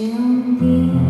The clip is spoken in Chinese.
兄弟。